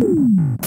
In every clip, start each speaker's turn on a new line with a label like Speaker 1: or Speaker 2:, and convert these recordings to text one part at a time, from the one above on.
Speaker 1: Mm.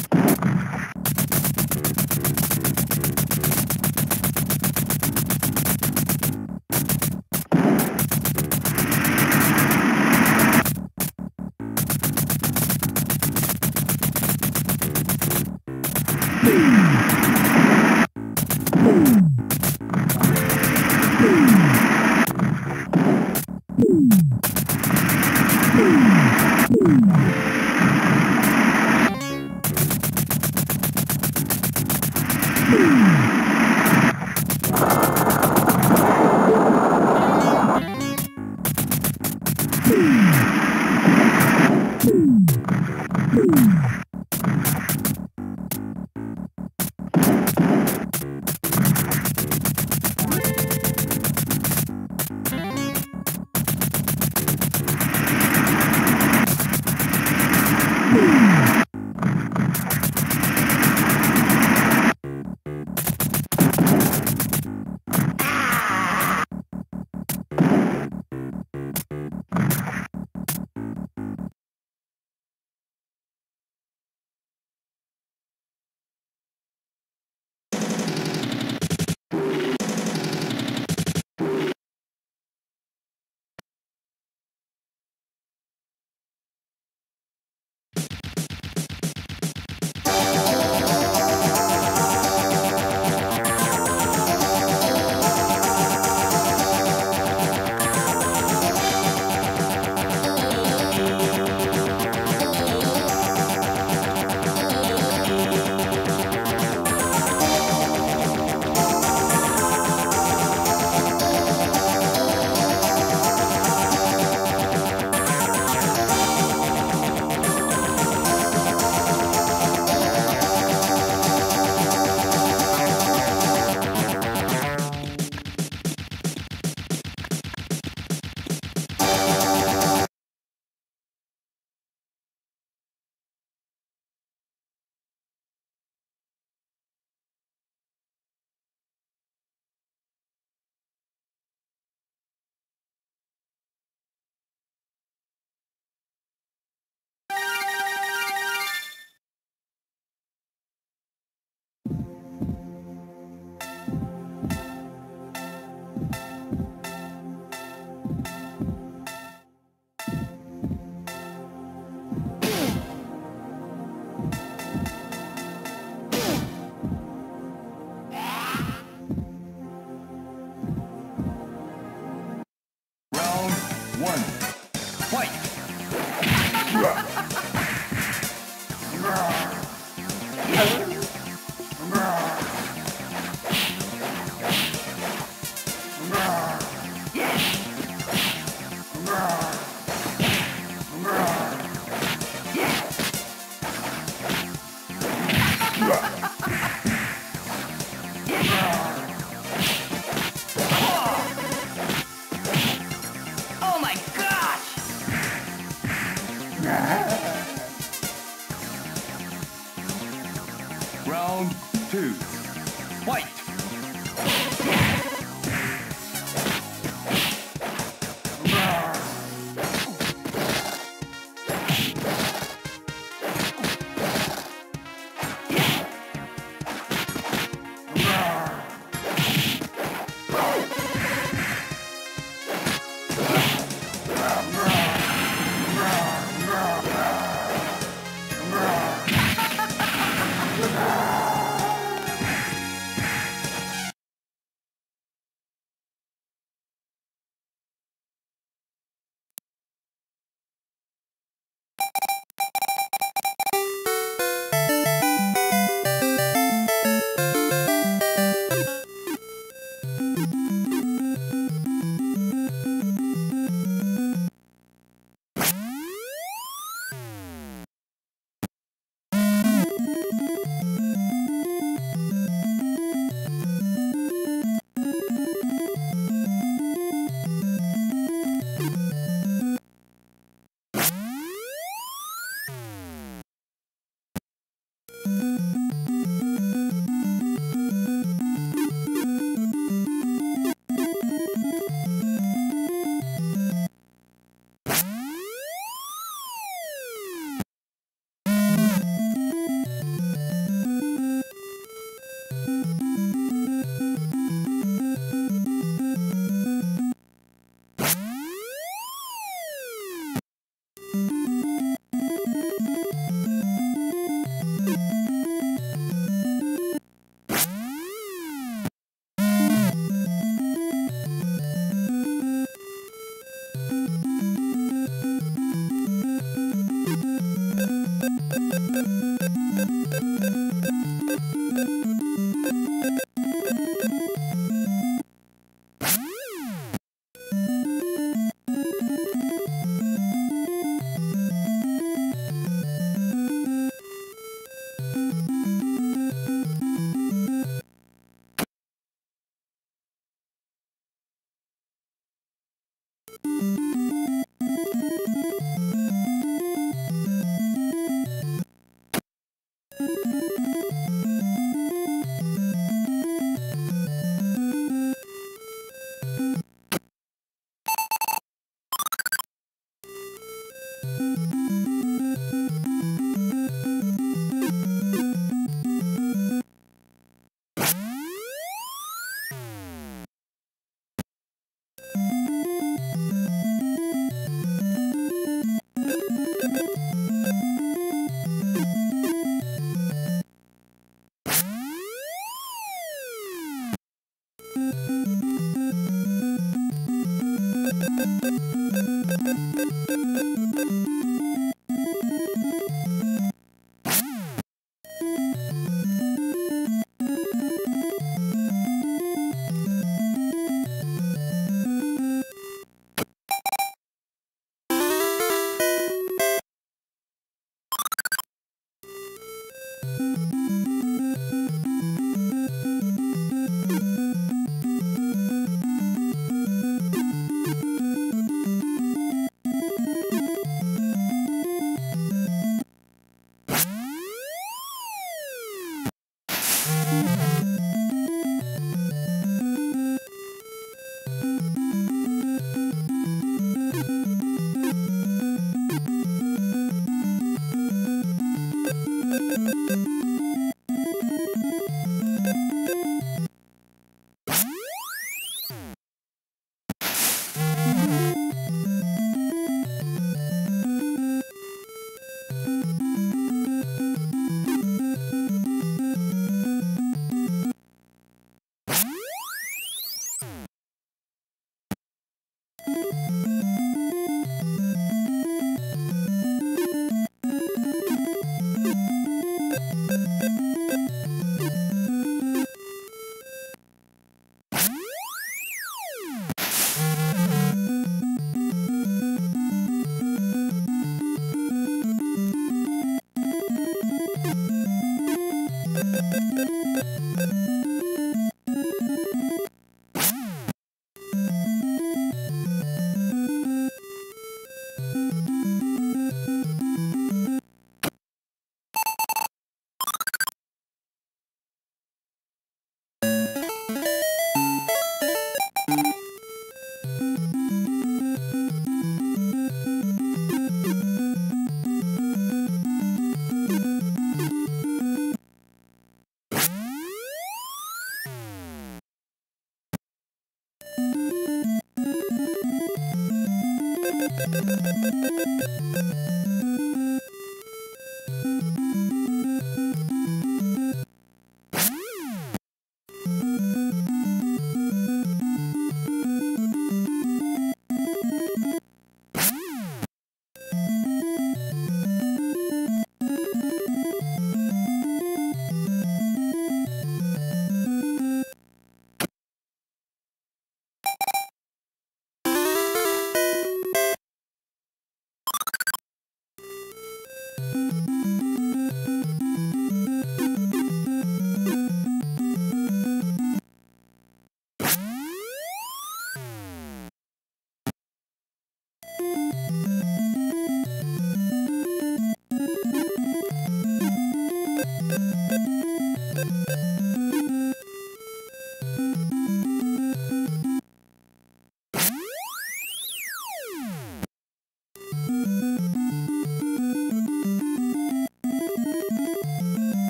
Speaker 2: You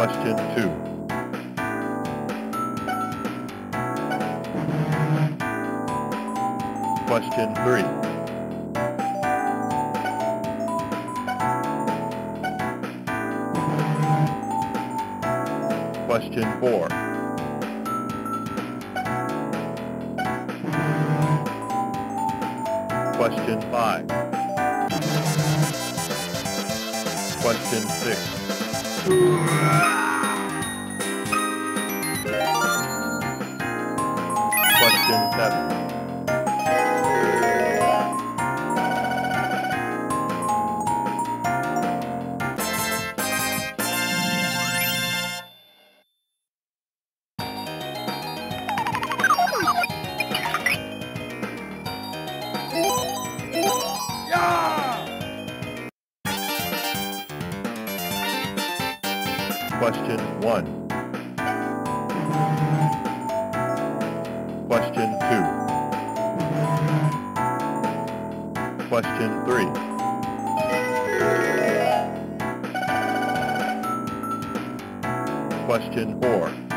Speaker 2: Question 2. Question 3. Question 4. Question 5. Question 6. Question 7. Question 1. Question 2. Question 3. Question 4.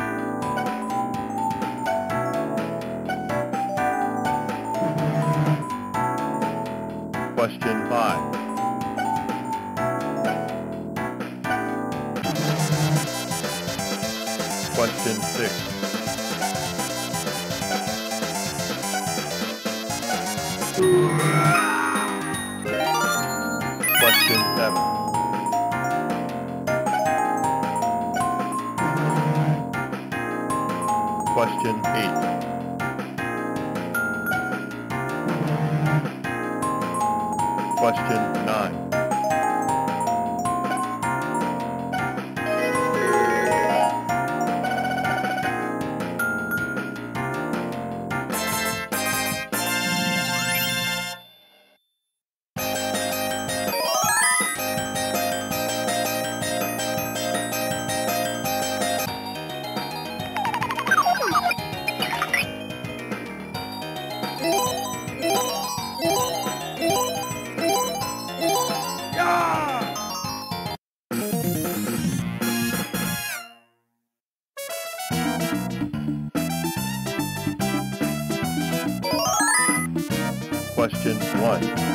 Speaker 2: Question 1.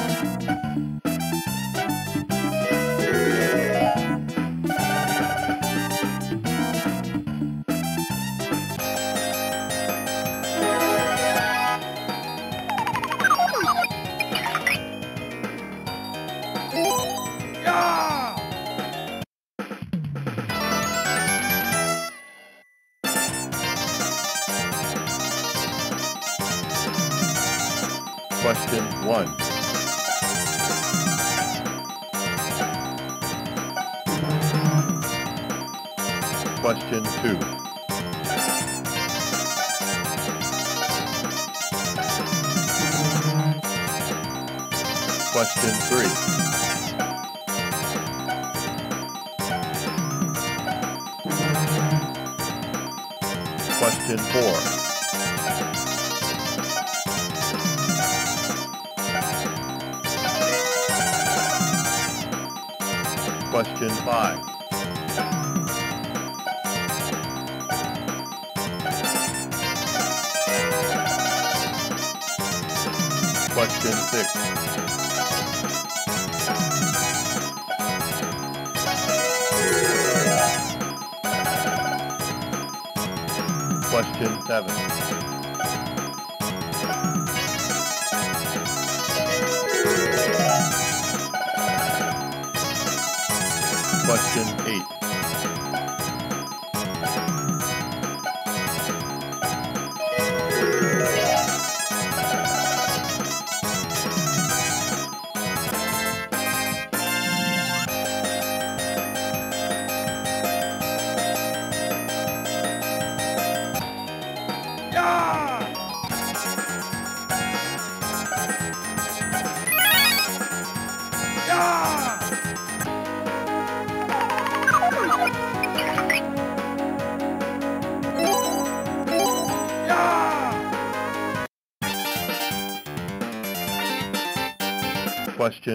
Speaker 2: Question 7. Question 8.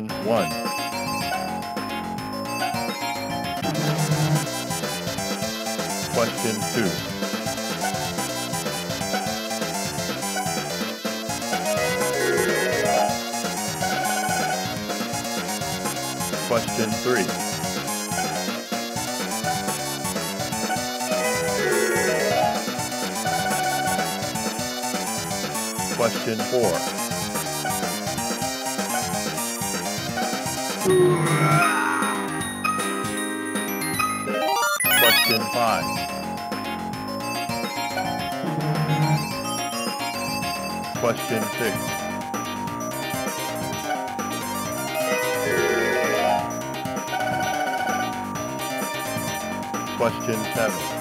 Speaker 2: Question 1. Question 2. Question 3. Question 4. Question 5. Question 6. Question 7.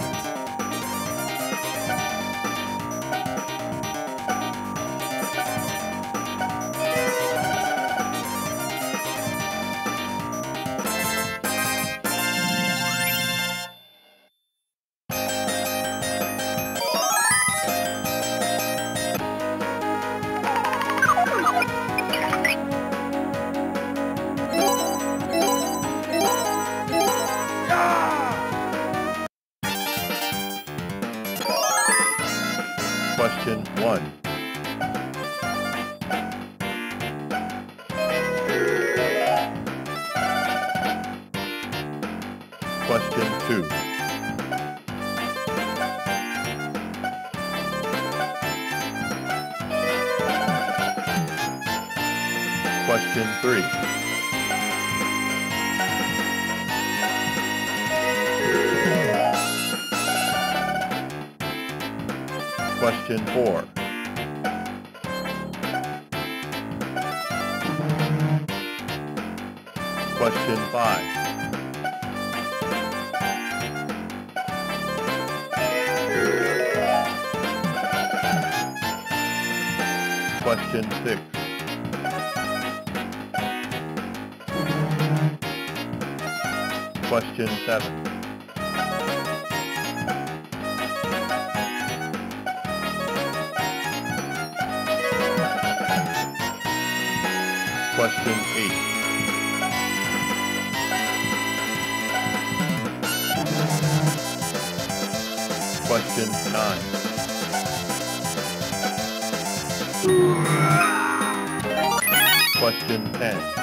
Speaker 2: Question 7. Question 8. Question 9. Question 10.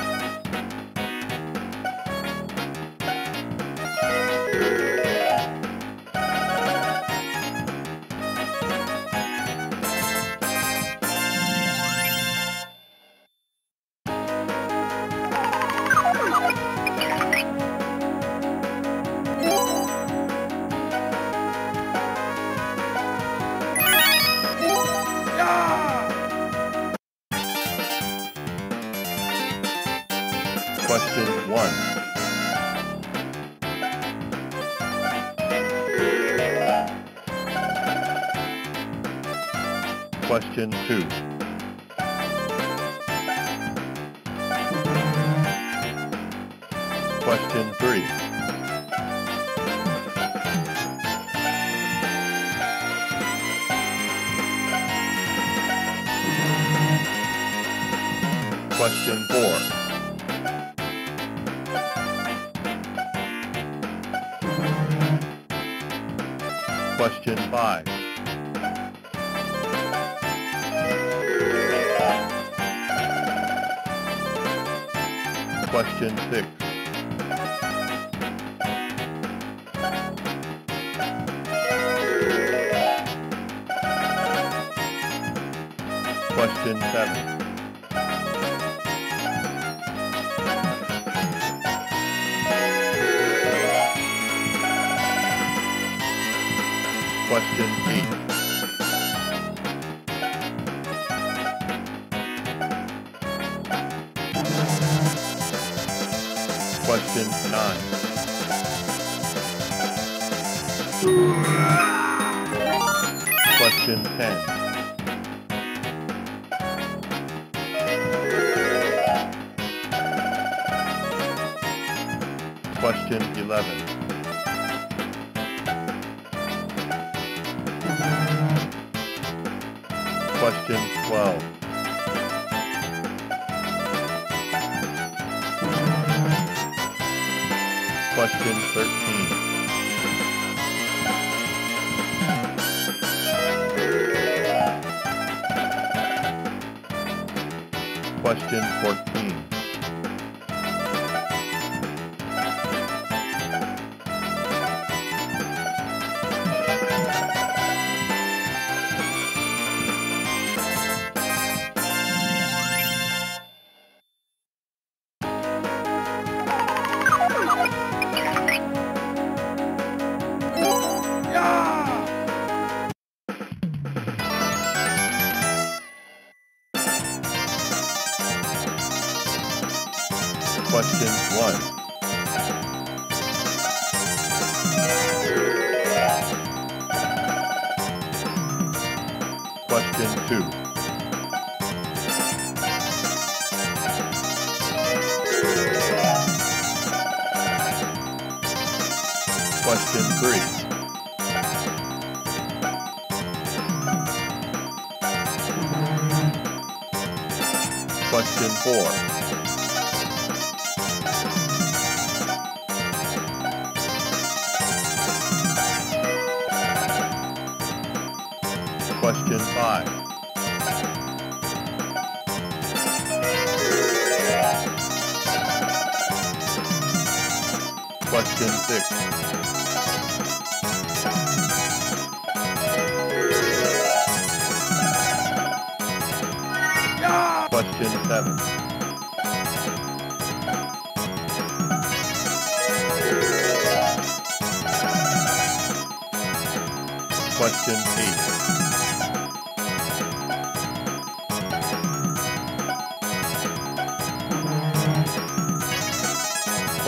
Speaker 2: Question 5. Question 6. Question 7. Question 9. Question Question 10. Question 11. 12. Question 13.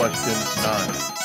Speaker 2: Question 9.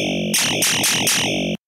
Speaker 3: Whoa.